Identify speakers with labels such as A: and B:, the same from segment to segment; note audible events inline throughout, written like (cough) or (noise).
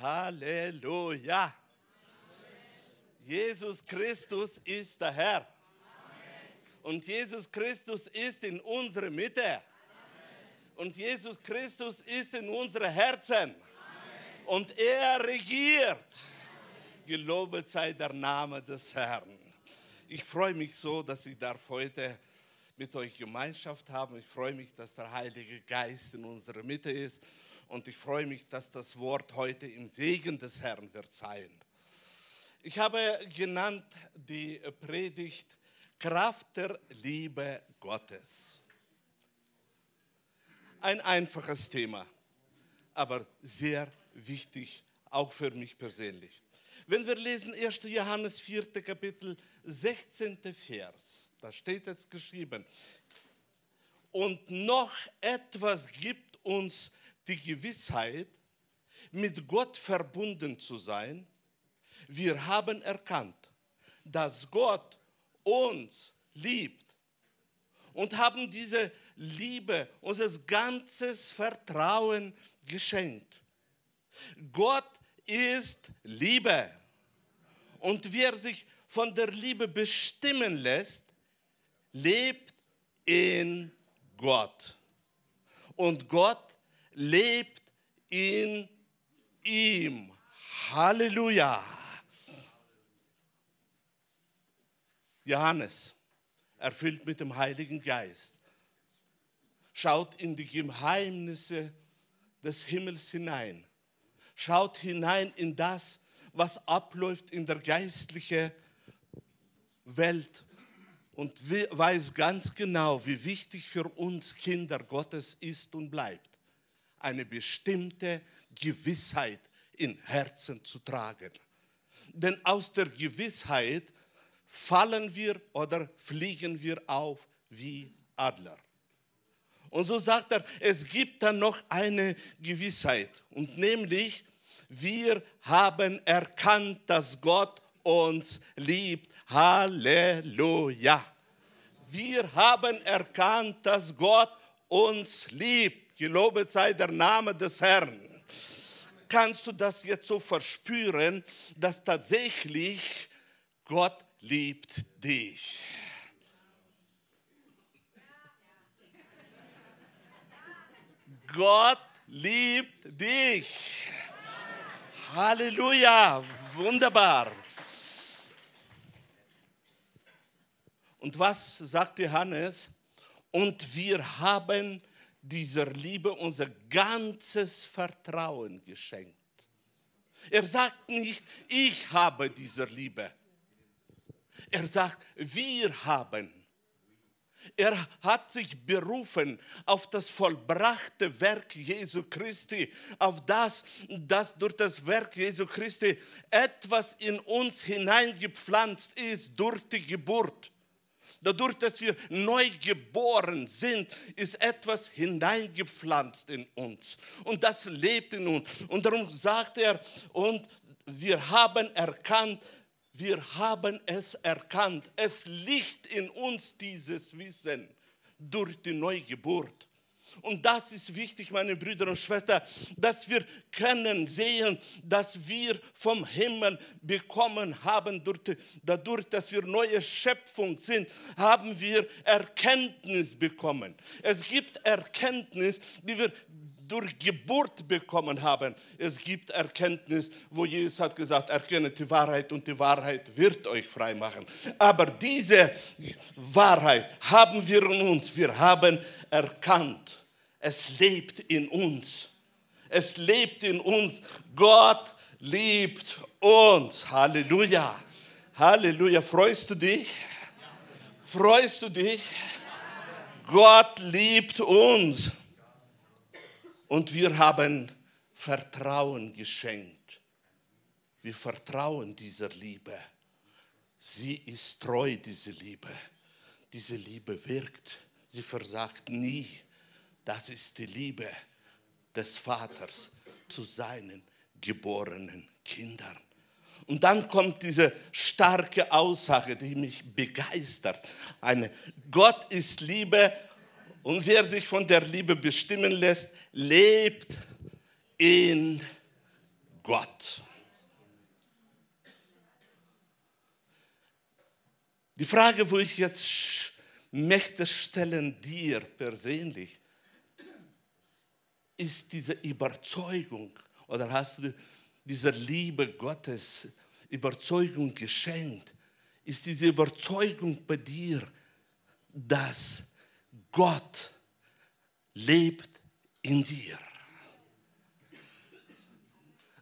A: Halleluja. Jesus Christus ist der Herr. Und Jesus Christus ist in unserer Mitte. Und Jesus Christus ist in unseren Herzen. Und er regiert. Gelobet sei der Name des Herrn. Ich freue mich so, dass ich darf heute mit euch Gemeinschaft haben. Ich freue mich, dass der Heilige Geist in unserer Mitte ist. Und ich freue mich, dass das Wort heute im Segen des Herrn wird sein. Ich habe genannt die Predigt Kraft der Liebe Gottes. Ein einfaches Thema, aber sehr wichtig, auch für mich persönlich. Wenn wir lesen 1. Johannes 4. Kapitel 16. Vers, da steht jetzt geschrieben, und noch etwas gibt uns die Gewissheit, mit Gott verbunden zu sein. Wir haben erkannt, dass Gott uns liebt und haben diese Liebe, unser ganzes Vertrauen geschenkt. Gott ist Liebe. Und wer sich von der Liebe bestimmen lässt, lebt in Gott. Und Gott lebt in ihm. Halleluja. Johannes, erfüllt mit dem Heiligen Geist, schaut in die Geheimnisse des Himmels hinein. Schaut hinein in das, was abläuft in der geistlichen Welt und weiß ganz genau, wie wichtig für uns Kinder Gottes ist und bleibt, eine bestimmte Gewissheit in Herzen zu tragen. Denn aus der Gewissheit fallen wir oder fliegen wir auf wie Adler. Und so sagt er, es gibt dann noch eine Gewissheit. Und nämlich, wir haben erkannt, dass Gott uns liebt. Halleluja. Wir haben erkannt, dass Gott uns liebt. Gelobet sei der Name des Herrn. Kannst du das jetzt so verspüren, dass tatsächlich Gott liebt dich? Gott liebt dich. Halleluja, wunderbar. Und was sagt Johannes? Und wir haben dieser Liebe unser ganzes Vertrauen geschenkt. Er sagt nicht, ich habe dieser Liebe. Er sagt, wir haben. Er hat sich berufen auf das vollbrachte Werk Jesu Christi, auf das, dass durch das Werk Jesu Christi etwas in uns hineingepflanzt ist durch die Geburt. Dadurch, dass wir neu geboren sind, ist etwas hineingepflanzt in uns. Und das lebt in uns. Und darum sagt er, und wir haben erkannt, wir haben es erkannt. Es liegt in uns dieses Wissen durch die Neugeburt. Und das ist wichtig, meine Brüder und Schwestern, dass wir können sehen, dass wir vom Himmel bekommen haben, dadurch, dass wir neue Schöpfung sind, haben wir Erkenntnis bekommen. Es gibt Erkenntnis, die wir durch Geburt bekommen haben. Es gibt Erkenntnis, wo Jesus hat gesagt, erkennet die Wahrheit und die Wahrheit wird euch frei machen. Aber diese Wahrheit haben wir in uns. Wir haben erkannt. Es lebt in uns. Es lebt in uns. Gott liebt uns. Halleluja. Halleluja. Freust du dich? Freust du dich? Gott liebt uns. Und wir haben Vertrauen geschenkt. Wir vertrauen dieser Liebe. Sie ist treu, diese Liebe. Diese Liebe wirkt. Sie versagt nie. Das ist die Liebe des Vaters zu seinen geborenen Kindern. Und dann kommt diese starke Aussage, die mich begeistert. Eine Gott ist Liebe und wer sich von der Liebe bestimmen lässt, lebt in Gott. Die Frage, wo ich jetzt möchte stellen dir persönlich, ist diese Überzeugung oder hast du diese Liebe Gottes, Überzeugung geschenkt? Ist diese Überzeugung bei dir, dass Gott lebt in dir?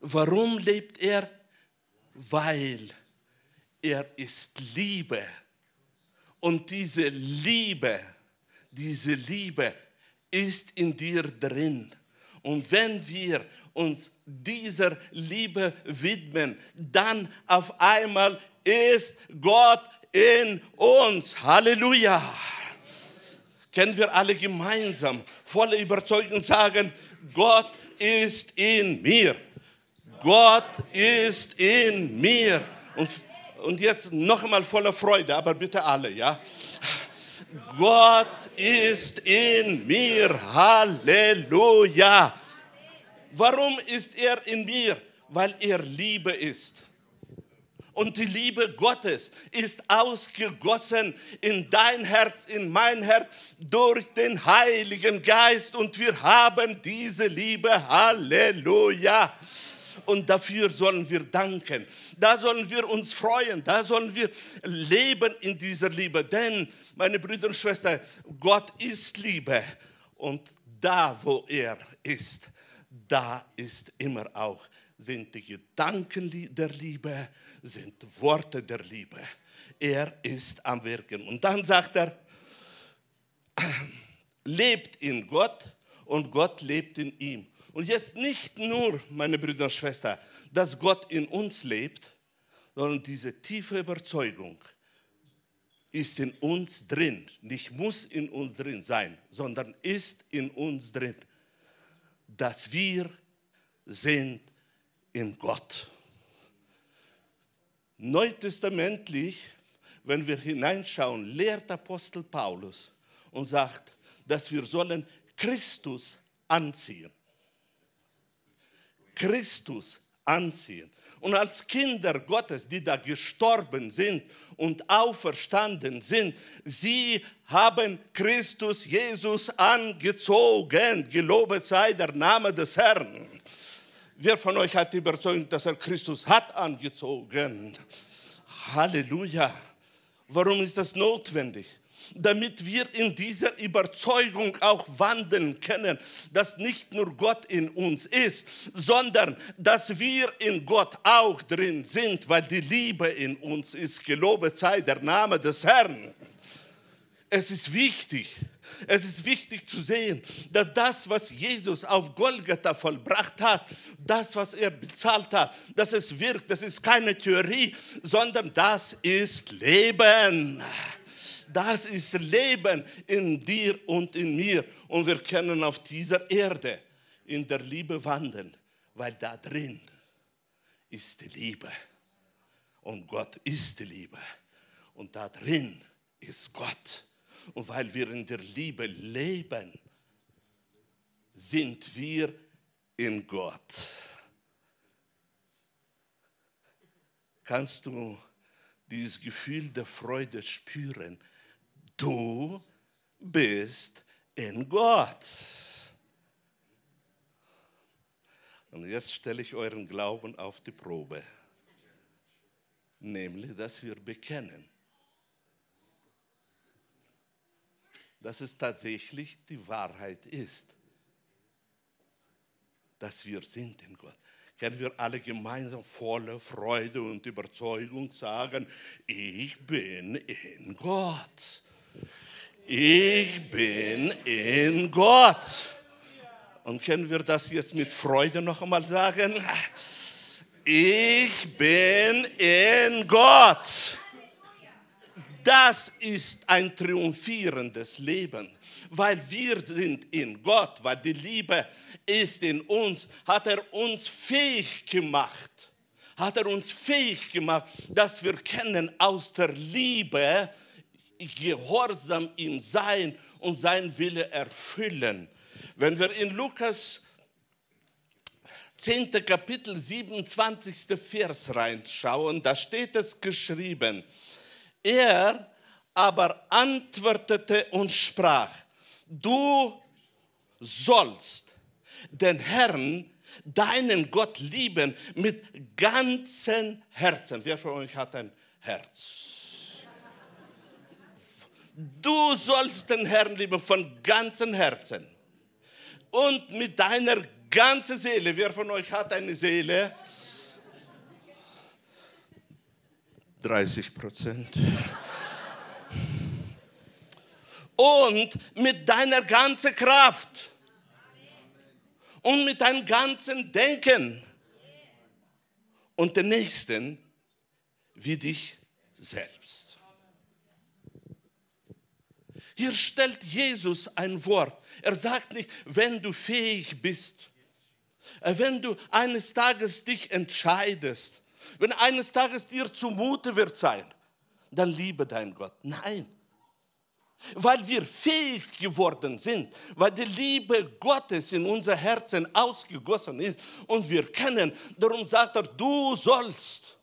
A: Warum lebt er? Weil er ist Liebe. Und diese Liebe, diese Liebe ist in dir drin. Und wenn wir uns dieser Liebe widmen, dann auf einmal ist Gott in uns. Halleluja. Können wir alle gemeinsam voller Überzeugung sagen, Gott ist in mir. Gott ist in mir. Und, und jetzt noch einmal voller Freude, aber bitte alle, ja. Gott ist in mir. Halleluja. Warum ist er in mir? Weil er Liebe ist. Und die Liebe Gottes ist ausgegossen in dein Herz, in mein Herz durch den Heiligen Geist. Und wir haben diese Liebe. Halleluja. Und dafür sollen wir danken. Da sollen wir uns freuen. Da sollen wir leben in dieser Liebe. Denn, meine Brüder und Schwestern, Gott ist Liebe. Und da, wo er ist, da ist immer auch, sind die Gedanken der Liebe, sind Worte der Liebe. Er ist am Wirken. Und dann sagt er, (clears throat) lebt in Gott und Gott lebt in ihm. Und jetzt nicht nur, meine Brüder und Schwestern, dass Gott in uns lebt, sondern diese tiefe Überzeugung ist in uns drin. Nicht muss in uns drin sein, sondern ist in uns drin dass wir sind in Gott. Neutestamentlich, wenn wir hineinschauen, lehrt Apostel Paulus und sagt, dass wir sollen Christus anziehen. Christus anziehen. Und als Kinder Gottes, die da gestorben sind und auferstanden sind, sie haben Christus Jesus angezogen. Gelobet sei der Name des Herrn. Wer von euch hat die Überzeugung, dass er Christus hat angezogen? Halleluja. Warum ist das notwendig? Damit wir in dieser Überzeugung auch wandeln können, dass nicht nur Gott in uns ist, sondern dass wir in Gott auch drin sind, weil die Liebe in uns ist. Gelobet sei der Name des Herrn. Es ist wichtig, es ist wichtig zu sehen, dass das, was Jesus auf Golgatha vollbracht hat, das, was er bezahlt hat, dass es wirkt, das ist keine Theorie, sondern das ist Leben das ist Leben in dir und in mir. Und wir können auf dieser Erde in der Liebe wandeln, weil da drin ist die Liebe. Und Gott ist die Liebe. Und da drin ist Gott. Und weil wir in der Liebe leben, sind wir in Gott. Kannst du dieses Gefühl der Freude spüren, Du bist in Gott. Und jetzt stelle ich euren Glauben auf die Probe, nämlich dass wir bekennen, dass es tatsächlich die Wahrheit ist, dass wir sind in Gott. Können wir alle gemeinsam voller Freude und Überzeugung sagen, ich bin in Gott. Ich bin in Gott. Und können wir das jetzt mit Freude noch einmal sagen? Ich bin in Gott. Das ist ein triumphierendes Leben, weil wir sind in Gott, weil die Liebe ist in uns, hat er uns fähig gemacht, hat er uns fähig gemacht, dass wir kennen aus der Liebe, gehorsam ihm sein und sein Wille erfüllen. Wenn wir in Lukas 10. Kapitel 27. Vers reinschauen, da steht es geschrieben. Er aber antwortete und sprach, du sollst den Herrn, deinen Gott lieben mit ganzem Herzen. Wer von euch hat ein Herz? Du sollst den Herrn lieben von ganzem Herzen und mit deiner ganzen Seele. Wer von euch hat eine Seele? 30 Prozent. Und mit deiner ganzen Kraft und mit deinem ganzen Denken und den Nächsten wie dich selbst. Hier stellt Jesus ein Wort. Er sagt nicht, wenn du fähig bist, äh, wenn du eines Tages dich entscheidest, wenn eines Tages dir zumute wird sein, dann liebe deinen Gott. Nein, weil wir fähig geworden sind, weil die Liebe Gottes in unser Herzen ausgegossen ist und wir kennen. Darum sagt er, du sollst.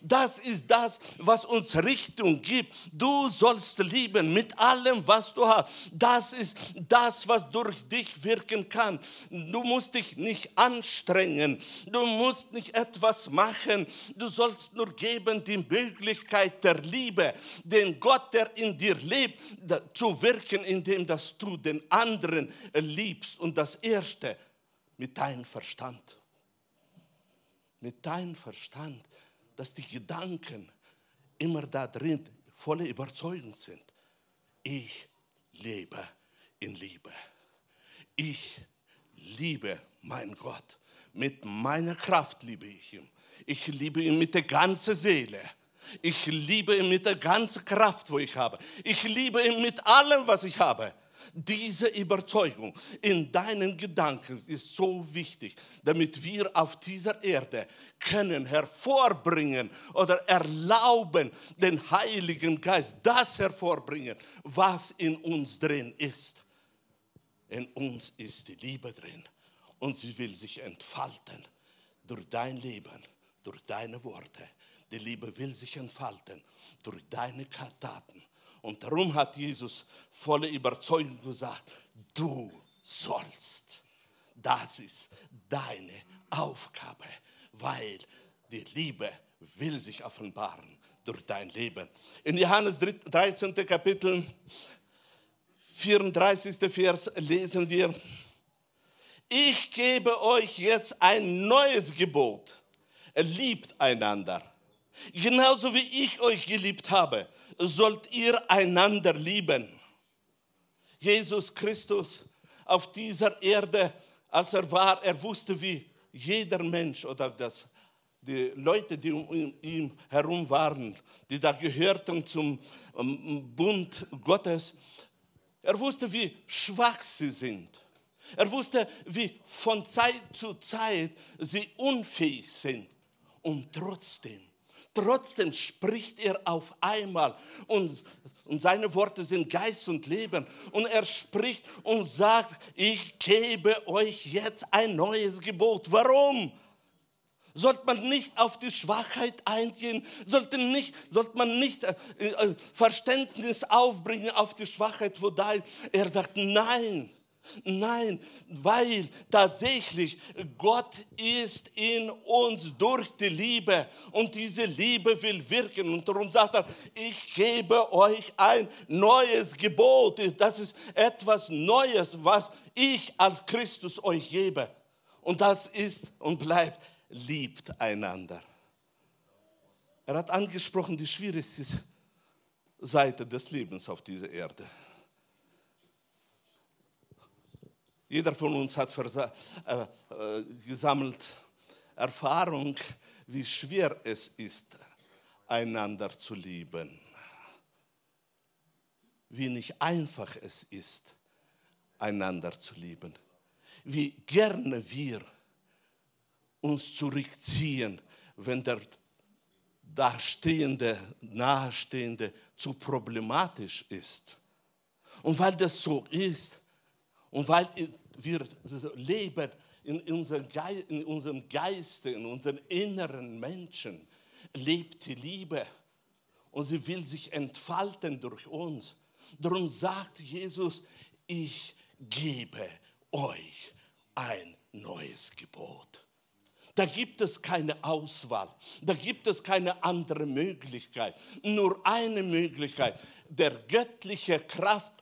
A: Das ist das, was uns Richtung gibt. Du sollst lieben mit allem, was du hast. Das ist das, was durch dich wirken kann. Du musst dich nicht anstrengen. Du musst nicht etwas machen. Du sollst nur geben die Möglichkeit der Liebe, den Gott, der in dir lebt, zu wirken, indem dass du den anderen liebst. Und das Erste mit deinem Verstand. Mit deinem Verstand dass die Gedanken immer da drin volle Überzeugung sind. Ich lebe in Liebe. Ich liebe meinen Gott. Mit meiner Kraft liebe ich ihn. Ich liebe ihn mit der ganzen Seele. Ich liebe ihn mit der ganzen Kraft, wo ich habe. Ich liebe ihn mit allem, was ich habe. Diese Überzeugung in deinen Gedanken ist so wichtig, damit wir auf dieser Erde können hervorbringen oder erlauben, den Heiligen Geist das hervorbringen, was in uns drin ist. In uns ist die Liebe drin und sie will sich entfalten durch dein Leben, durch deine Worte. Die Liebe will sich entfalten durch deine Taten und darum hat Jesus volle Überzeugung gesagt, du sollst. Das ist deine Aufgabe, weil die Liebe will sich offenbaren durch dein Leben. In Johannes 13. Kapitel 34. Vers lesen wir, ich gebe euch jetzt ein neues Gebot. Liebt einander. Genauso wie ich euch geliebt habe, sollt ihr einander lieben. Jesus Christus auf dieser Erde, als er war, er wusste, wie jeder Mensch oder das, die Leute, die um ihn herum waren, die da gehörten zum ähm, Bund Gottes, er wusste, wie schwach sie sind. Er wusste, wie von Zeit zu Zeit sie unfähig sind. Und trotzdem Trotzdem spricht er auf einmal und, und seine Worte sind Geist und Leben. Und er spricht und sagt, ich gebe euch jetzt ein neues Gebot. Warum? Sollte man nicht auf die Schwachheit eingehen? Sollte, nicht, sollte man nicht äh, äh, Verständnis aufbringen auf die Schwachheit, wo da ist? Er sagt, nein. Nein, weil tatsächlich Gott ist in uns durch die Liebe und diese Liebe will wirken. Und darum sagt er, ich gebe euch ein neues Gebot. Das ist etwas Neues, was ich als Christus euch gebe. Und das ist und bleibt, liebt einander. Er hat angesprochen die schwierigste Seite des Lebens auf dieser Erde. Jeder von uns hat äh, äh, gesammelt Erfahrung, wie schwer es ist, einander zu lieben. Wie nicht einfach es ist, einander zu lieben. Wie gerne wir uns zurückziehen, wenn der dastehende, nahestehende zu problematisch ist. Und weil das so ist, und weil wir leben in, unserem Ge in unserem Geiste, in unserem inneren Menschen lebt die Liebe und sie will sich entfalten durch uns. Darum sagt Jesus, ich gebe euch ein neues Gebot. Da gibt es keine Auswahl, da gibt es keine andere Möglichkeit, nur eine Möglichkeit, der göttliche Kraft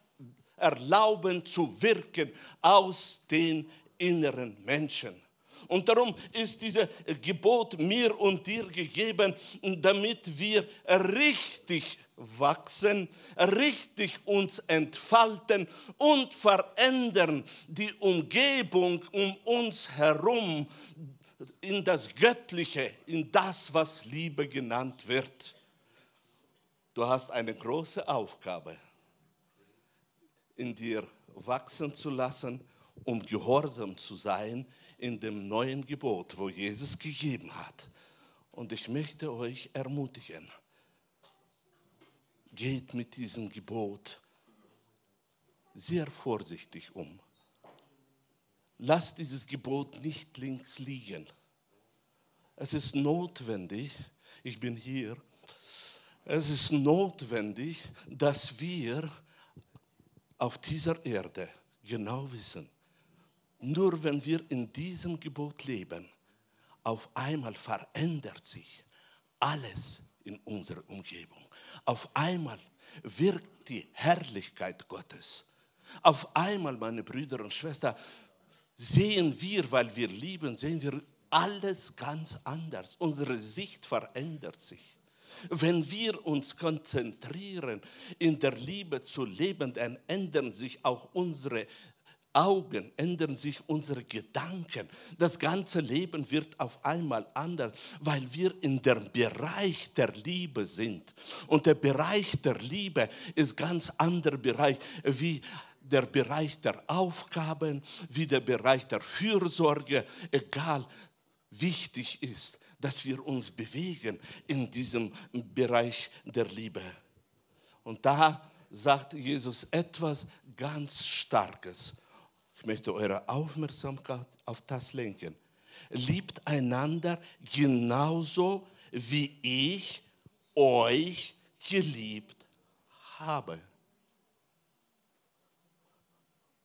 A: erlauben zu wirken aus den inneren Menschen. Und darum ist dieses Gebot mir und dir gegeben, damit wir richtig wachsen, richtig uns entfalten und verändern die Umgebung um uns herum in das Göttliche, in das, was Liebe genannt wird. Du hast eine große Aufgabe, in dir wachsen zu lassen, um gehorsam zu sein in dem neuen Gebot, wo Jesus gegeben hat. Und ich möchte euch ermutigen, geht mit diesem Gebot sehr vorsichtig um. Lasst dieses Gebot nicht links liegen. Es ist notwendig, ich bin hier, es ist notwendig, dass wir auf dieser Erde genau wissen, nur wenn wir in diesem Gebot leben, auf einmal verändert sich alles in unserer Umgebung. Auf einmal wirkt die Herrlichkeit Gottes. Auf einmal, meine Brüder und Schwestern, sehen wir, weil wir lieben, sehen wir alles ganz anders. Unsere Sicht verändert sich. Wenn wir uns konzentrieren, in der Liebe zu leben, dann ändern sich auch unsere Augen, ändern sich unsere Gedanken. Das ganze Leben wird auf einmal anders, weil wir in dem Bereich der Liebe sind. Und der Bereich der Liebe ist ganz anderer Bereich wie der Bereich der Aufgaben, wie der Bereich der Fürsorge, egal, wichtig ist, dass wir uns bewegen in diesem Bereich der Liebe. Und da sagt Jesus etwas ganz Starkes. Ich möchte eure Aufmerksamkeit auf das lenken. Liebt einander genauso, wie ich euch geliebt habe.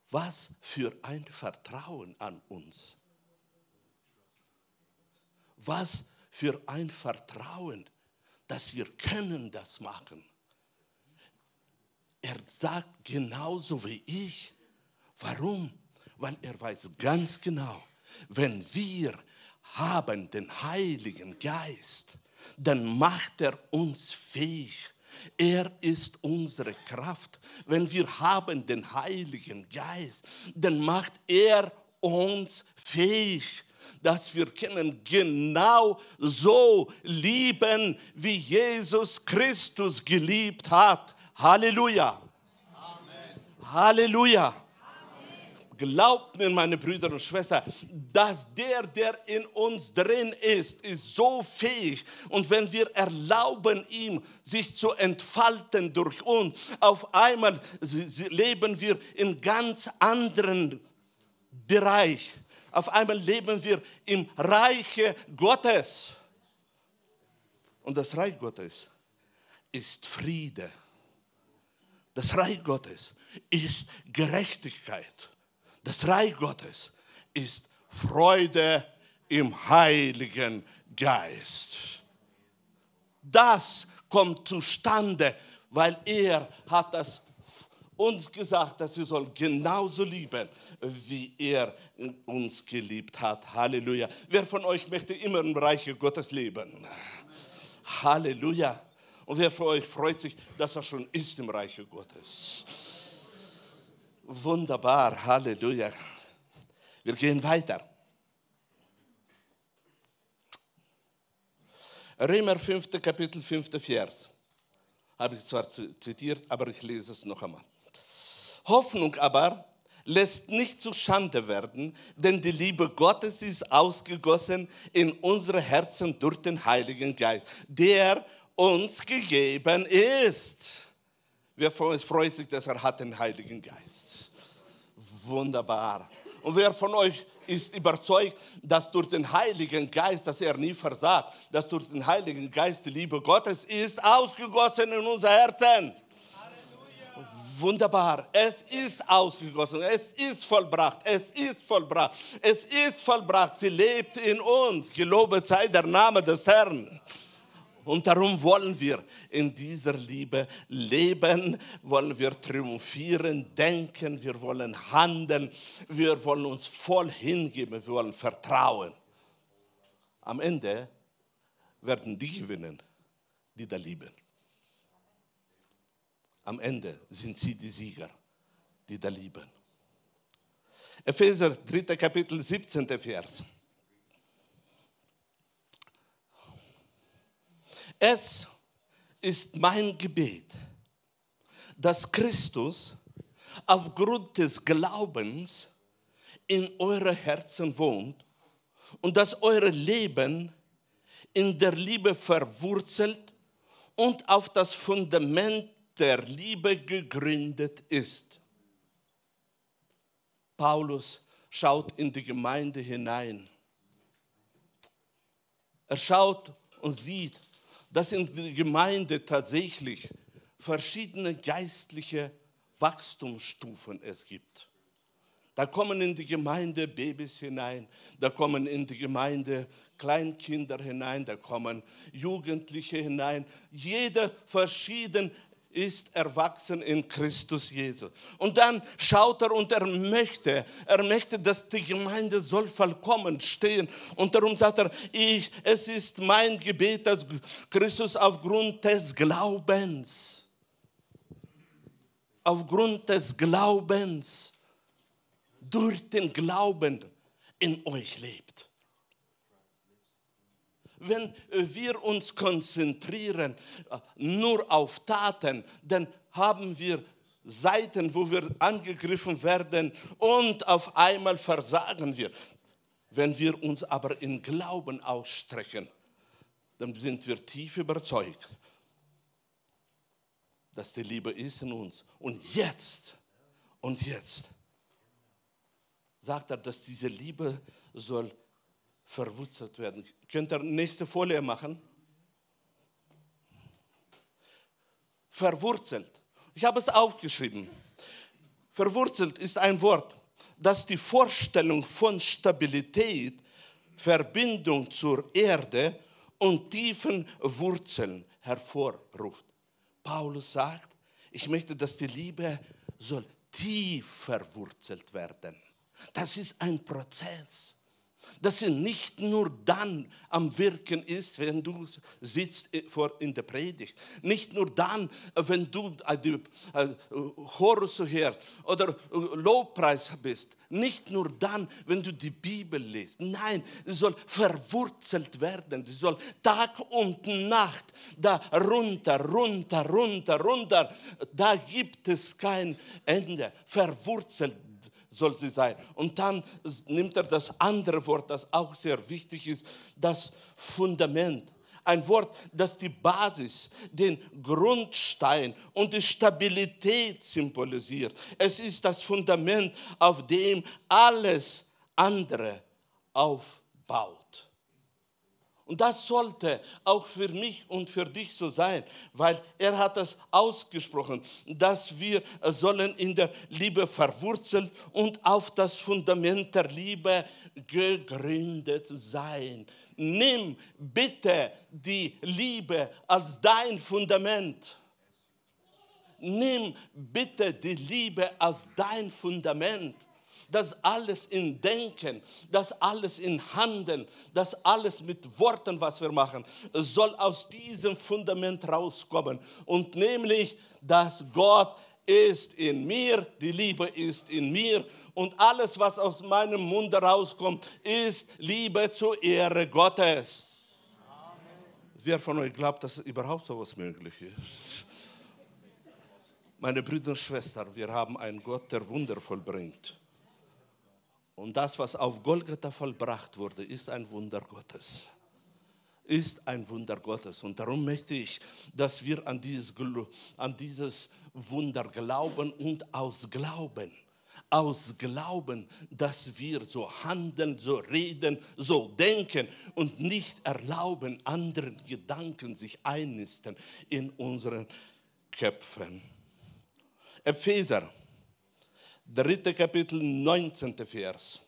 A: Was für ein Vertrauen an uns. Was für ein Vertrauen, dass wir können das machen. Er sagt genauso wie ich. Warum? weil er weiß ganz genau, wenn wir haben den Heiligen Geist, dann macht er uns fähig. Er ist unsere Kraft. Wenn wir haben den Heiligen Geist, dann macht er uns fähig, dass wir können genau so lieben, wie Jesus Christus geliebt hat. Halleluja. Amen. Halleluja. Glaubt mir, meine Brüder und Schwestern, dass der, der in uns drin ist, ist so fähig. Und wenn wir erlauben, ihm sich zu entfalten durch uns, auf einmal leben wir in ganz anderen Bereich. Auf einmal leben wir im Reiche Gottes. Und das Reich Gottes ist Friede. Das Reich Gottes ist Gerechtigkeit. Das Reich Gottes ist Freude im Heiligen Geist. Das kommt zustande, weil er hat das uns gesagt, dass wir sollen genauso lieben, wie er uns geliebt hat. Halleluja. Wer von euch möchte immer im Reich Gottes leben? Halleluja. Und wer von euch freut sich, dass er schon ist im Reich Gottes? Wunderbar, Halleluja. Wir gehen weiter. Römer 5. Kapitel 5. Vers. Habe ich zwar zitiert, aber ich lese es noch einmal. Hoffnung aber lässt nicht zu Schande werden, denn die Liebe Gottes ist ausgegossen in unsere Herzen durch den Heiligen Geist, der uns gegeben ist. Wer freut sich, dass er hat den Heiligen Geist? Wunderbar. Und wer von euch ist überzeugt, dass durch den Heiligen Geist, dass er nie versagt, dass durch den Heiligen Geist die Liebe Gottes ist ausgegossen in unser Herzen. Wunderbar. Es ist ausgegossen. Es ist vollbracht. Es ist vollbracht. Es ist vollbracht. Sie lebt in uns. Gelobet sei der Name des Herrn. Und darum wollen wir in dieser Liebe leben, wollen wir triumphieren, denken, wir wollen handeln, wir wollen uns voll hingeben, wir wollen vertrauen. Am Ende werden die gewinnen, die da lieben. Am Ende sind sie die Sieger, die da lieben. Epheser 3. Kapitel 17. Vers. Es ist mein Gebet, dass Christus aufgrund des Glaubens in eure Herzen wohnt und dass eure Leben in der Liebe verwurzelt und auf das Fundament der Liebe gegründet ist. Paulus schaut in die Gemeinde hinein. Er schaut und sieht, dass in der Gemeinde tatsächlich verschiedene geistliche Wachstumsstufen es gibt. Da kommen in die Gemeinde Babys hinein, da kommen in die Gemeinde Kleinkinder hinein, da kommen Jugendliche hinein. Jeder verschieden ist erwachsen in Christus Jesus. Und dann schaut er und er möchte, er möchte, dass die Gemeinde soll vollkommen stehen. Und darum sagt er, ich, es ist mein Gebet, dass Christus aufgrund des Glaubens, aufgrund des Glaubens, durch den Glauben in euch lebt wenn wir uns konzentrieren äh, nur auf Taten, dann haben wir Seiten, wo wir angegriffen werden und auf einmal versagen wir. Wenn wir uns aber in Glauben ausstrecken, dann sind wir tief überzeugt, dass die Liebe ist in uns. Und jetzt, und jetzt sagt er, dass diese Liebe soll verwurzelt werden. Könnt ihr nächste Folie machen? Verwurzelt. Ich habe es aufgeschrieben. Verwurzelt ist ein Wort, das die Vorstellung von Stabilität, Verbindung zur Erde und tiefen Wurzeln hervorruft. Paulus sagt, ich möchte, dass die Liebe soll tief verwurzelt werden. Das ist ein Prozess dass sie nicht nur dann am Wirken ist, wenn du sitzt in der Predigt. Nicht nur dann, wenn du äh, die äh, Chorus hörst oder äh, Lobpreis bist. Nicht nur dann, wenn du die Bibel liest. Nein, sie soll verwurzelt werden. Sie soll Tag und Nacht da runter, runter, runter, runter. Da gibt es kein Ende. Verwurzelt soll sie sein. Und dann nimmt er das andere Wort, das auch sehr wichtig ist, das Fundament. Ein Wort, das die Basis, den Grundstein und die Stabilität symbolisiert. Es ist das Fundament, auf dem alles andere aufbaut. Und das sollte auch für mich und für dich so sein, weil er hat das ausgesprochen, dass wir sollen in der Liebe verwurzelt und auf das Fundament der Liebe gegründet sein. Nimm bitte die Liebe als dein Fundament. Nimm bitte die Liebe als dein Fundament das alles in Denken, das alles in Handeln, das alles mit Worten, was wir machen, soll aus diesem Fundament rauskommen. Und nämlich, dass Gott ist in mir, die Liebe ist in mir und alles, was aus meinem Munde rauskommt, ist Liebe zur Ehre Gottes. Amen. Wer von euch glaubt, dass überhaupt so etwas möglich ist? Meine Brüder und Schwestern, wir haben einen Gott, der Wunder vollbringt. Und das, was auf Golgatha vollbracht wurde, ist ein Wunder Gottes. Ist ein Wunder Gottes. Und darum möchte ich, dass wir an dieses, an dieses Wunder glauben und aus Glauben aus Glauben, dass wir so handeln, so reden, so denken und nicht erlauben, anderen Gedanken sich einnisten in unseren Köpfen. Epheser, dritte Kapitel, 19. Vers.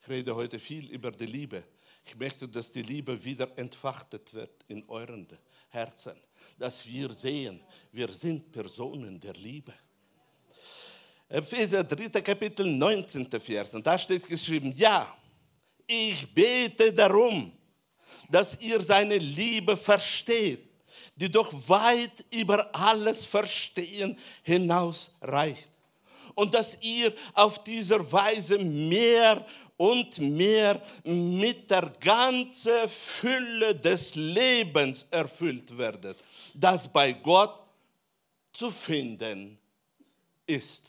A: Ich rede heute viel über die Liebe. Ich möchte, dass die Liebe wieder entfachtet wird in euren Herzen, dass wir sehen, wir sind Personen der Liebe. Epheser 3. Kapitel 19. Vers. Und da steht geschrieben, ja, ich bete darum, dass ihr seine Liebe versteht, die doch weit über alles Verstehen hinaus reicht. Und dass ihr auf dieser Weise mehr und mehr mit der ganzen Fülle des Lebens erfüllt werdet, das bei Gott zu finden ist.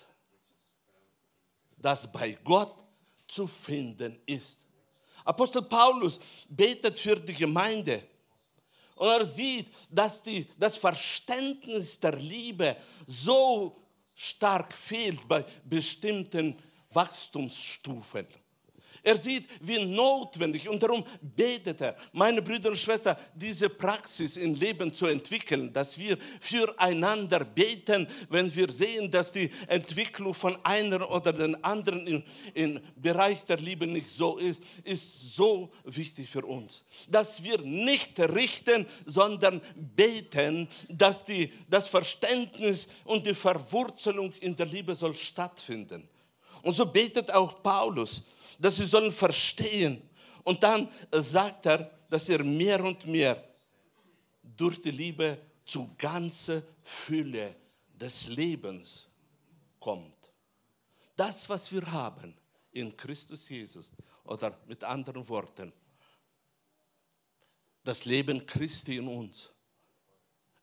A: Das bei Gott zu finden ist. Apostel Paulus betet für die Gemeinde und er sieht, dass die, das Verständnis der Liebe so stark fehlt bei bestimmten Wachstumsstufen. Er sieht, wie notwendig und darum betet er, meine Brüder und Schwestern, diese Praxis im Leben zu entwickeln, dass wir füreinander beten, wenn wir sehen, dass die Entwicklung von einer oder den anderen im, Bereich der Liebe nicht so ist, ist so wichtig für uns. Dass wir nicht richten, sondern beten, dass die, das Verständnis und die Verwurzelung in der Liebe soll stattfinden. Und so betet auch Paulus dass sie sollen verstehen. Und dann sagt er, dass er mehr und mehr durch die Liebe zu ganzer Fülle des Lebens kommt. Das, was wir haben in Christus Jesus, oder mit anderen Worten, das Leben Christi in uns.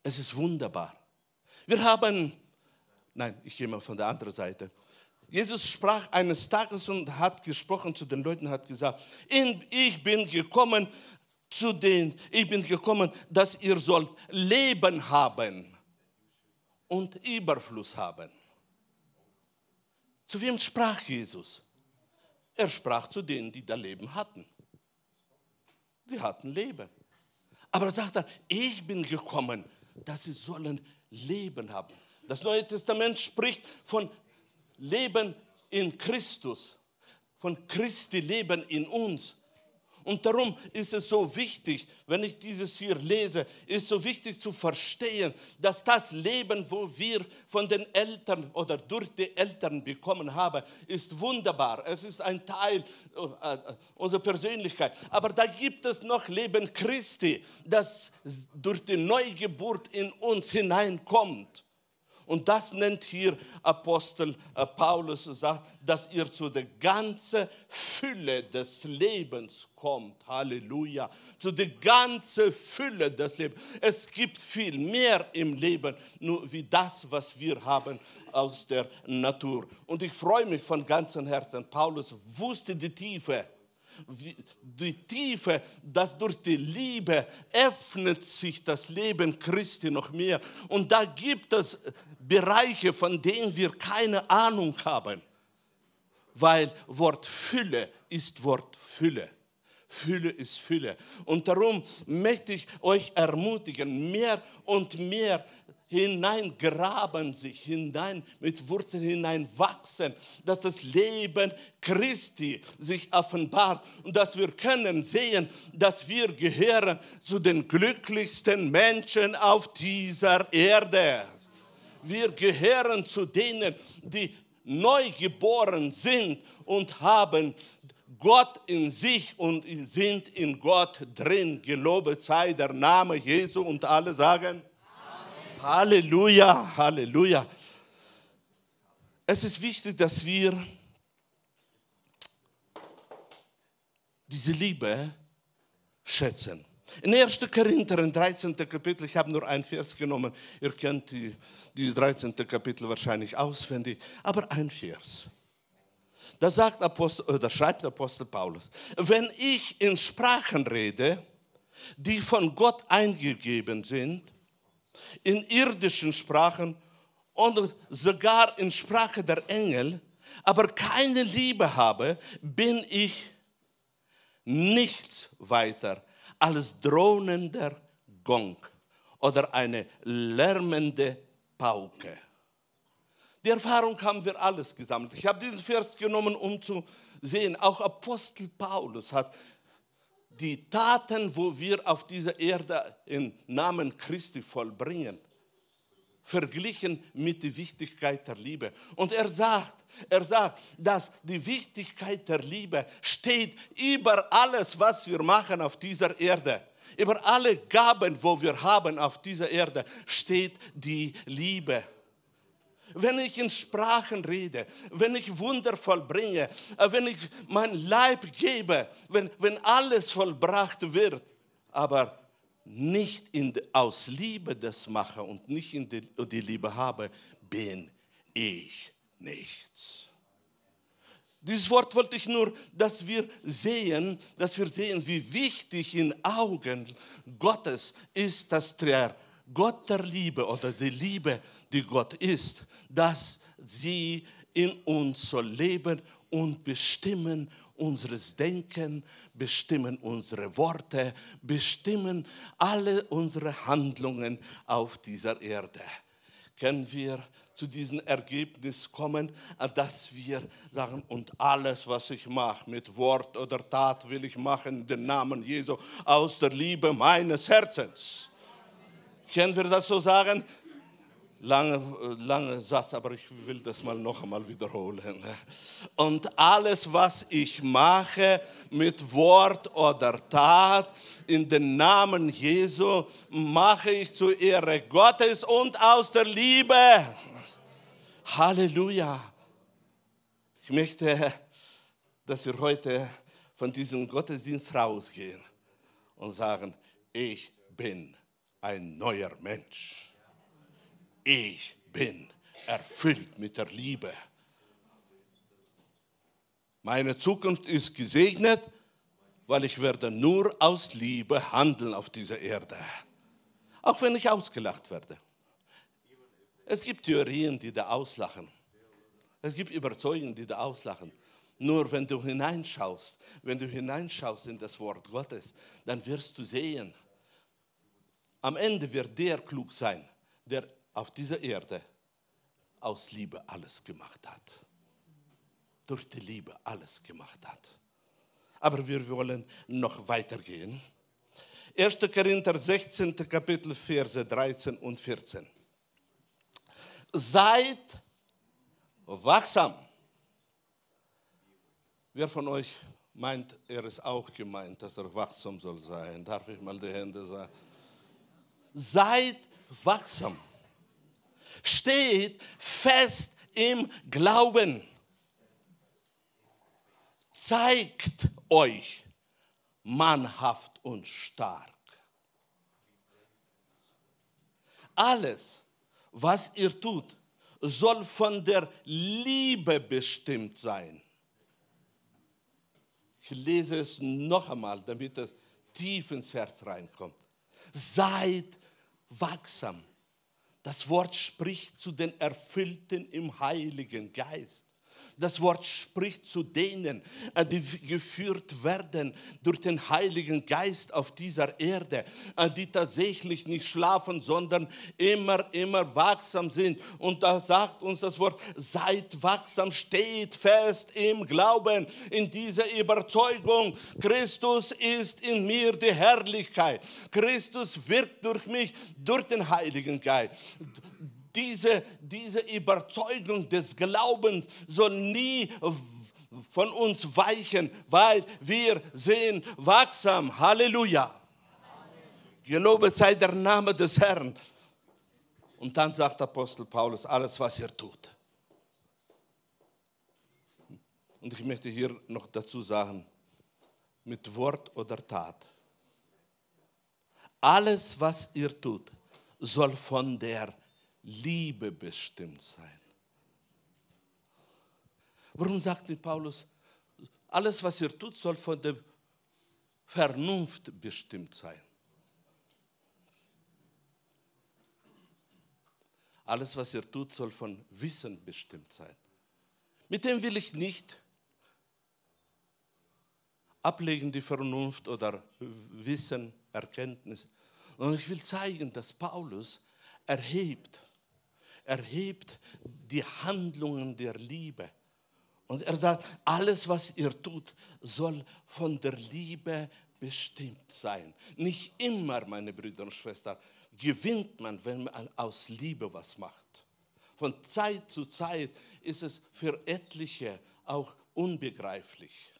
A: Es ist wunderbar. Wir haben, nein, ich gehe mal von der anderen Seite. Jesus sprach eines Tages und hat gesprochen zu den Leuten, hat gesagt, ich bin gekommen zu denen, ich bin gekommen, dass ihr sollt Leben haben und Überfluss haben. Zu wem sprach Jesus? Er sprach zu denen, die da Leben hatten. Die hatten Leben. Aber er sagt dann, ich bin gekommen, dass sie sollen Leben haben. Das Neue Testament spricht von Leben in Christus, von Christi Leben in uns. Und darum ist es so wichtig, wenn ich dieses hier lese, ist so wichtig zu verstehen, dass das Leben, wo wir von den Eltern oder durch die Eltern bekommen haben, ist wunderbar. Es ist ein Teil äh, unserer Persönlichkeit. Aber da gibt es noch Leben Christi, das durch die Neugeburt in uns hineinkommt. Und das nennt hier Apostel äh, Paulus, sagt, dass ihr zu der ganzen Fülle des Lebens kommt. Halleluja. Zu der ganzen Fülle des Lebens. Es gibt viel mehr im Leben, nur wie das, was wir haben aus der Natur. Und ich freue mich von ganzem Herzen. Paulus wusste die Tiefe die Tiefe, dass durch die Liebe öffnet sich das Leben Christi noch mehr. Und da gibt es Bereiche, von denen wir keine Ahnung haben, weil Wort Fülle ist Wort Fülle. Fülle ist Fülle. Und darum möchte ich euch ermutigen, mehr und mehr hineingraben sich, hinein, mit Wurzeln hineinwachsen, dass das Leben Christi sich offenbart und dass wir können sehen, dass wir gehören zu den glücklichsten Menschen auf dieser Erde. Wir gehören zu denen, die neu geboren sind und haben Gott in sich und sind in Gott drin. Gelobet sei der Name Jesu und alle sagen, Halleluja, Halleluja. Es ist wichtig, dass wir diese Liebe schätzen. In 1. Korinther, im 13. Kapitel, ich habe nur ein Vers genommen, ihr kennt die, die 13. Kapitel wahrscheinlich auswendig, aber ein Vers. Da, sagt Apostel, da schreibt Apostel Paulus, wenn ich in Sprachen rede, die von Gott eingegeben sind, in irdischen Sprachen und sogar in Sprache der Engel, aber keine Liebe habe, bin ich nichts weiter als drohnender Gong oder eine lärmende Pauke. Die Erfahrung haben wir alles gesammelt. Ich habe diesen Vers genommen, um zu sehen, auch Apostel Paulus hat die Taten, wo wir auf dieser Erde im Namen Christi vollbringen, verglichen mit der Wichtigkeit der Liebe. Und er sagt, er sagt, dass die Wichtigkeit der Liebe steht über alles, was wir machen auf dieser Erde. Über alle Gaben, wo wir haben auf dieser Erde, steht die Liebe wenn ich in Sprachen rede, wenn ich Wunder vollbringe, äh, wenn ich mein Leib gebe, wenn, wenn alles vollbracht wird, aber nicht in, aus Liebe das mache und nicht in die, die Liebe habe, bin ich nichts. Dieses Wort wollte ich nur, dass wir sehen, dass wir sehen, wie wichtig in Augen Gottes ist, dass der Gott der Liebe oder die Liebe die Gott ist, dass sie in uns soll leben und bestimmen unseres Denken, bestimmen unsere Worte, bestimmen alle unsere Handlungen auf dieser Erde. Können wir zu diesem Ergebnis kommen, dass wir sagen, und alles, was ich mache, mit Wort oder Tat will ich machen, den Namen Jesu, aus der Liebe meines Herzens. Können wir das so sagen? Lange, lange Satz, aber ich will das mal noch einmal wiederholen. Und alles, was ich mache mit Wort oder Tat, in den Namen Jesu, mache ich zur Ehre Gottes und aus der Liebe. Halleluja. Ich möchte, dass wir heute von diesem Gottesdienst rausgehen und sagen, ich bin ein neuer Mensch ich bin erfüllt mit der Liebe. Meine Zukunft ist gesegnet, weil ich werde nur aus Liebe handeln auf dieser Erde. Auch wenn ich ausgelacht werde. Es gibt Theorien, die da auslachen. Es gibt Überzeugungen, die da auslachen. Nur wenn du hineinschaust, wenn du hineinschaust in das Wort Gottes, dann wirst du sehen, am Ende wird der klug sein, der auf dieser Erde aus Liebe alles gemacht hat. Durch die Liebe alles gemacht hat. Aber wir wollen noch weitergehen. 1. Korinther 16. Kapitel, Verse 13 und 14. Seid wachsam. Wer von euch meint, er ist auch gemeint, dass er wachsam soll sein? Darf ich mal die Hände sagen? Seid wachsam steht fest im Glauben. Zeigt euch mannhaft und stark. Alles, was ihr tut, soll von der Liebe bestimmt sein. Ich lese es noch einmal, damit es tief ins Herz reinkommt. Seid wachsam das Wort spricht zu den Erfüllten im Heiligen Geist. Das Wort spricht zu denen, äh, die geführt werden durch den Heiligen Geist auf dieser Erde, äh, die tatsächlich nicht schlafen, sondern immer, immer wachsam sind. Und da sagt uns das Wort, seid wachsam, steht fest im Glauben, in dieser Überzeugung. Christus ist in mir die Herrlichkeit. Christus wirkt durch mich, durch den Heiligen Geist diese, diese Überzeugung des Glaubens soll nie von uns weichen, weil wir sind wachsam. Halleluja. Gelobet sei der Name des Herrn. Und dann sagt Apostel Paulus, alles, was ihr tut. Und ich möchte hier noch dazu sagen, mit Wort oder Tat. Alles, was ihr tut, soll von der Liebe bestimmt sein. Warum sagt nicht Paulus, alles, was ihr tut, soll von der Vernunft bestimmt sein? Alles, was ihr tut, soll von Wissen bestimmt sein. Mit dem will ich nicht ablegen die Vernunft oder Wissen, Erkenntnis. Und ich will zeigen, dass Paulus erhebt, erhebt die Handlungen der Liebe. Und er sagt, alles, was ihr tut, soll von der Liebe bestimmt sein. Nicht immer, meine Brüder und Schwestern, gewinnt man, wenn man aus Liebe was macht. Von Zeit zu Zeit ist es für etliche auch unbegreiflich.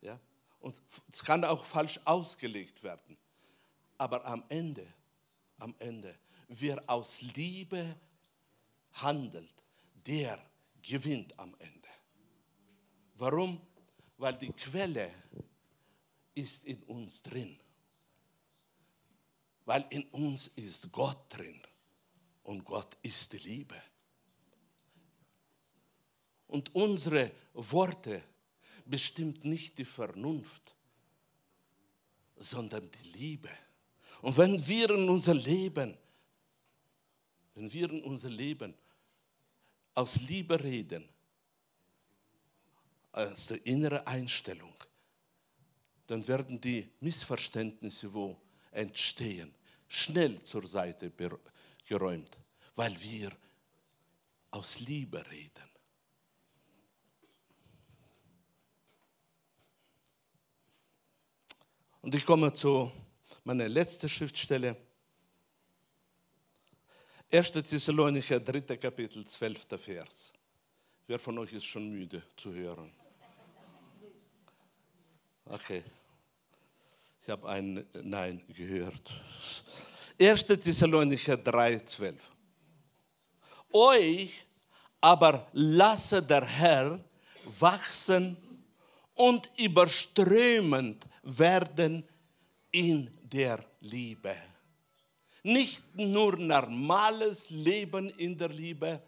A: Ja? Und es kann auch falsch ausgelegt werden. Aber am Ende, am Ende, wer aus Liebe handelt, der gewinnt am Ende. Warum? Weil die Quelle ist in uns drin. Weil in uns ist Gott drin. Und Gott ist die Liebe. Und unsere Worte bestimmt nicht die Vernunft, sondern die Liebe. Und wenn wir in unser Leben, wenn wir in unser Leben aus Liebe reden, aus der inneren Einstellung, dann werden die Missverständnisse, wo entstehen, schnell zur Seite geräumt, weil wir aus Liebe reden. Und ich komme zu meiner letzten Schriftstelle. 1. Thessalonicher, 3. Kapitel, 12. Vers. Wer von euch ist schon müde zu hören? Okay. Ich habe ein Nein gehört. 1. Thessalonicher 3, 12. Euch aber lasse der Herr wachsen und überströmend werden in der Liebe. Nicht nur normales Leben in der Liebe,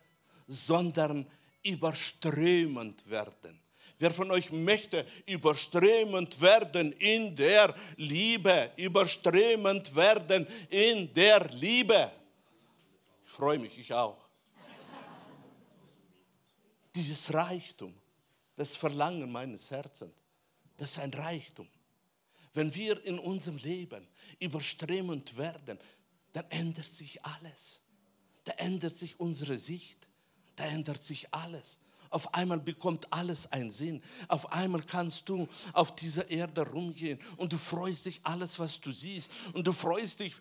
A: sondern überströmend werden. Wer von euch möchte überströmend werden in der Liebe, überströmend werden in der Liebe? Ich freue mich, ich auch. Dieses Reichtum, das Verlangen meines Herzens, das ist ein Reichtum. Wenn wir in unserem Leben überströmend werden, dann ändert sich alles. Da ändert sich unsere Sicht, da ändert sich alles. Auf einmal bekommt alles einen Sinn. Auf einmal kannst du auf dieser Erde rumgehen und du freust dich alles, was du siehst. Und du freust dich,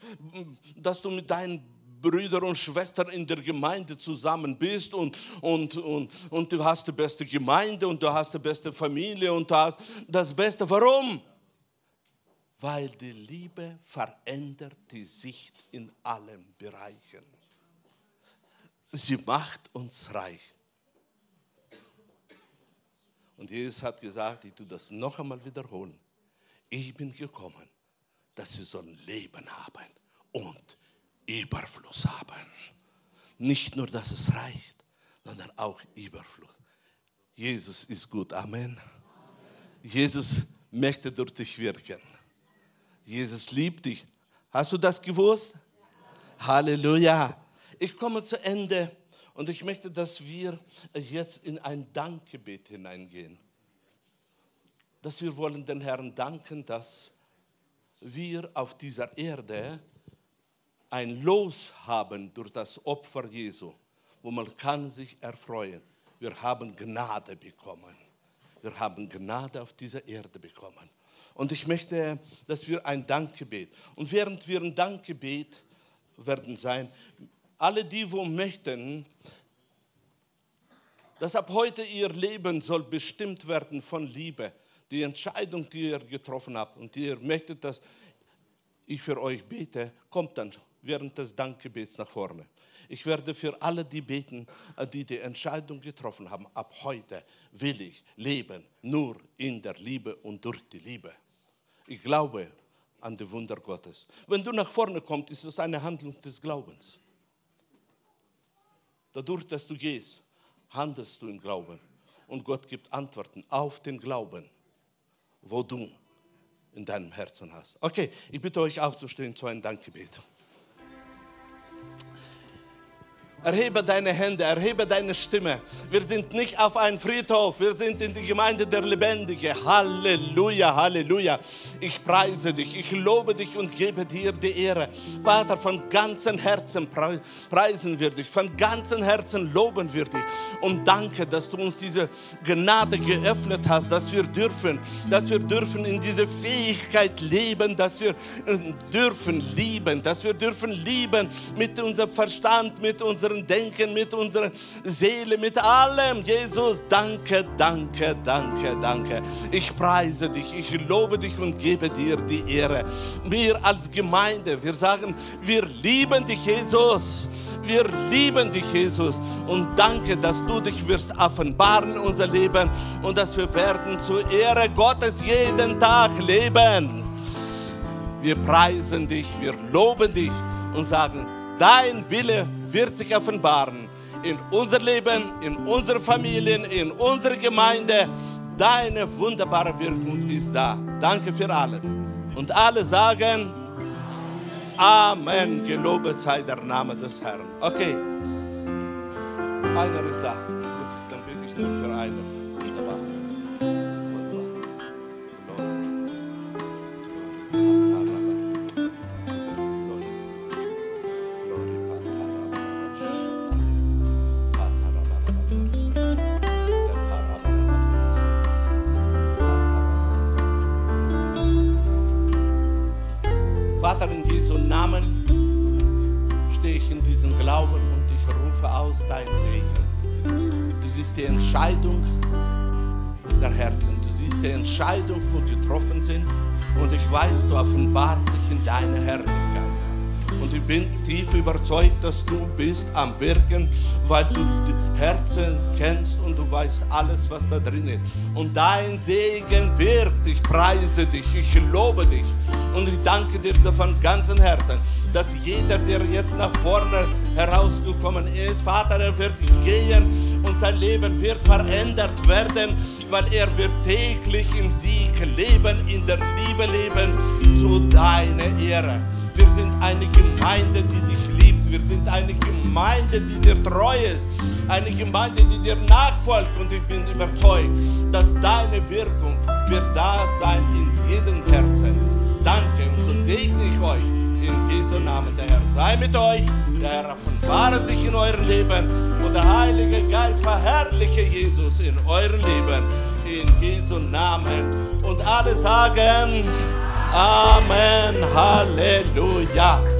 A: dass du mit deinen Brüdern und Schwestern in der Gemeinde zusammen bist und, und, und, und du hast die beste Gemeinde und du hast die beste Familie und du hast das Beste. Warum? Weil die Liebe verändert die Sicht in allen Bereichen. Sie macht uns reich. Und Jesus hat gesagt, ich tue das noch einmal wiederholen. Ich bin gekommen, dass sie so ein Leben haben und Überfluss haben. Nicht nur, dass es reicht, sondern auch Überfluss. Jesus ist gut. Amen. Amen. Jesus möchte durch dich wirken. Jesus liebt dich. Hast du das gewusst? Ja. Halleluja. Ich komme zu Ende. Und ich möchte, dass wir jetzt in ein Dankgebet hineingehen. Dass wir wollen den Herrn danken, dass wir auf dieser Erde ein Los haben durch das Opfer Jesu, wo man kann sich erfreuen. Wir haben Gnade bekommen. Wir haben Gnade auf dieser Erde bekommen. Und ich möchte, dass wir ein Dankgebet. Und während wir ein Dankgebet werden sein, alle die, wo möchten, dass ab heute ihr Leben soll bestimmt werden von Liebe. Die Entscheidung, die ihr getroffen habt und die ihr möchtet, dass ich für euch bete, kommt dann während des Dankgebets nach vorne. Ich werde für alle die beten, die die Entscheidung getroffen haben. Ab heute will ich leben nur in der Liebe und durch die Liebe. Ich glaube an die Wunder Gottes. Wenn du nach vorne kommst, ist es eine Handlung des Glaubens dadurch, dass du gehst, handelst du im Glauben. Und Gott gibt Antworten auf den Glauben, wo du in deinem Herzen hast. Okay, ich bitte euch aufzustehen zu einem Dankgebet. Erhebe deine Hände, erhebe deine Stimme. Wir sind nicht auf einem Friedhof, wir sind in die Gemeinde der Lebendigen. Halleluja, Halleluja. Ich preise dich, ich lobe dich und gebe dir die Ehre. Vater, von ganzem Herzen preisen wir dich, von ganzem Herzen loben wir dich. Und danke, dass du uns diese Gnade geöffnet hast, dass wir dürfen, dass wir dürfen in diese Fähigkeit leben, dass wir äh, dürfen lieben, dass wir dürfen lieben mit unserem Verstand, mit unserem unserem Denken, mit unserer Seele, mit allem. Jesus, danke, danke, danke, danke. Ich preise dich, ich lobe dich und gebe dir die Ehre. Wir als Gemeinde, wir sagen, wir lieben dich, Jesus. Wir lieben dich, Jesus. Und danke, dass du dich wirst offenbaren in unser Leben und dass wir werden zur Ehre Gottes jeden Tag leben. Wir preisen dich, wir loben dich und sagen, dein Wille wird sich offenbaren in unser Leben, in unsere Familien, in unsere Gemeinde. Deine wunderbare Wirkung ist da. Danke für alles. Und alle sagen Amen. Gelobet sei der Name des Herrn. Okay. Einer ist da. Gut, dann bitte ich nur für einen. Entscheidung der Herzen. Du siehst die Entscheidung, wo getroffen sind. Und ich weiß, du offenbarst dich in deine Herrlichkeit. Und ich bin tief überzeugt, dass du bist am Wirken, weil du die Herzen kennst und du weißt alles, was da drin ist. Und dein Segen wirkt. Ich preise dich, ich lobe dich. Und ich danke dir von ganzem Herzen, dass jeder, der jetzt nach vorne herausgekommen ist, Vater, er wird gehen und sein Leben wird verändert werden, weil er wird täglich im Sieg leben, in der Liebe leben, zu deiner Ehre. Wir sind eine Gemeinde, die dich liebt. Wir sind eine Gemeinde, die dir treu ist. Eine Gemeinde, die dir nachfolgt. Und ich bin überzeugt, dass deine Wirkung wird da sein in jedem Herzen. Danke und segne ich euch in Jesu Namen. Der Herr sei mit euch. Der Herr offenbare sich in eurem Leben. Und der Heilige Geist verherrliche Jesus in eurem Leben. In Jesu Namen. Und alle sagen, Amen. Halleluja.